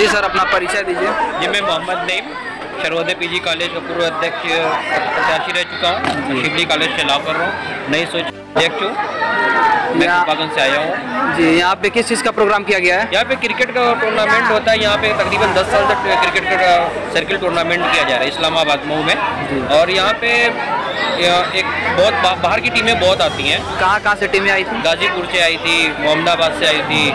जी sir अपना परिचय दीजिए। जी मैं मोहम्मद नईम शरवदे पीजी कॉलेज का पूर्व अध्यक्ष प्रत्याशी रह चुका हूँ। शिवली कॉलेज से लॉ कर रहा हूँ। नई सोच अध्यक्ष हूँ। मैं से आया हूँ। जी यहाँ पे किस चीज़ का प्रोग्राम किया गया है? यहाँ पे क्रिकेट का टूर्नामेंट होता है। यहाँ पे तकरीबन 10 साल तक क्रिकेट का सर्किल टूर्नामेंट किया जा रहा है इस्लामाबाद मऊ में। और यहाँ पे एक बहुत बा- बाहर की टीमें बहुत आती हैं। कहाँ कहाँ से टीमें आई थी? गाजीपुर से आई थी मोहम्मदाबाद से आई थी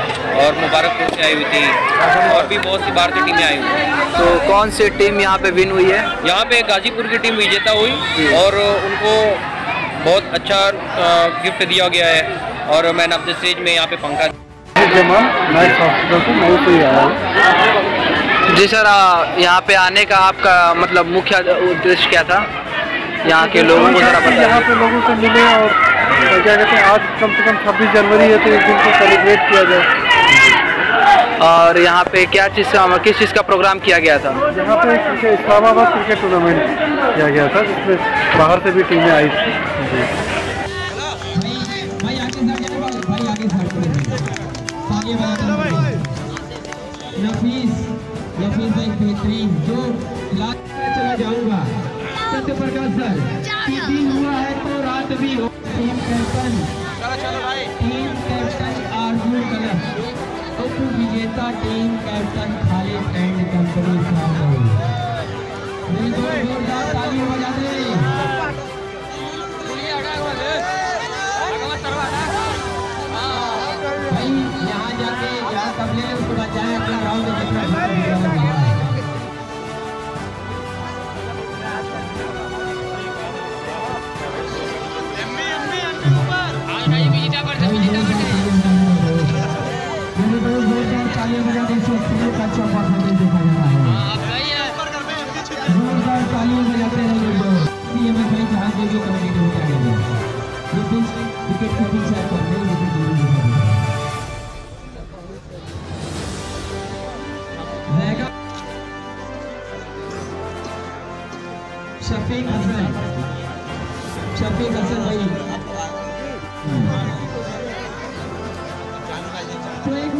और मुबारकपुर से आई हुई थी और भी बहुत सी बाहर की टीमें आई हुई तो कौन सी टीम यहाँ पे विन हुई है? यहाँ पे गाजीपुर की टीम विजेता हुई और उनको बहुत अच्छा गिफ्ट दिया गया है और मैंने अपने स्टेज में यहाँ पे पंखा जी सर यहाँ पे आने का आपका मतलब मुख्य उद्देश्य क्या था? यहाँ के लोगों को जरा यहाँ पे लोगों से मिले और क्या कहते हैं आज कम से कम छब्बीस जनवरी है तो इस दिन को सेलिब्रेट किया जाए। और यहाँ पे क्या चीज़ का किस चीज़ का प्रोग्राम किया गया था? यहाँ पे इस्लामाबाद क्रिकेट टूर्नामेंट किया गया था जिसमें बाहर से भी टीमें आई थी। नफीस नफीस भाई बेहतरीन जो चला जाऊँगा। सत्य प्रकाश सर दिन हुआ है तो रात भी हो। Team captain team captain Arzoo colour उप विजेता team captain Khalid and company साहब बिल्कुल जोरदार ताली बजा दे भाई यहाँ जाके यहाँ तबले उसके बेवजह देशों खेल का चौका संदेश देखा जाता है जोरदार तालियों में जाते हैं लोग सीएम भाई जहाँ जो जो कमेटी के होते आगे ये कुछ विकेट कीपिंग से आपको नई विकेट ज़रूर दिखा देगा शफीक हसन। शफीक हसन भाई। तो एक